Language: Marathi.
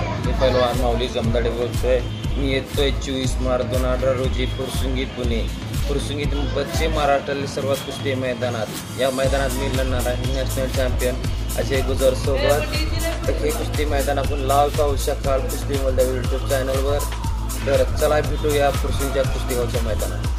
गौरी जमदाडे बोलतोय. मी येतोय चोवीस मार्च दोन अठरा रोजी फुरसुंगी पुणे. फुरसुंगी पश्चिम महाराष्ट्रातील सर्वात कुस्ती मैदानात. या मैदानात मी लढणार आहे नॅशनल चॅम्पियन अजय गुजर सोबत. तर हे कुस्ती मैदान आपण लाव पाहू शकाल कुस्ती यूट्यूब चॅनलवर. तर चला भेटूया फुरसुंगीच्या कुस्ती गावच्या मैदानात.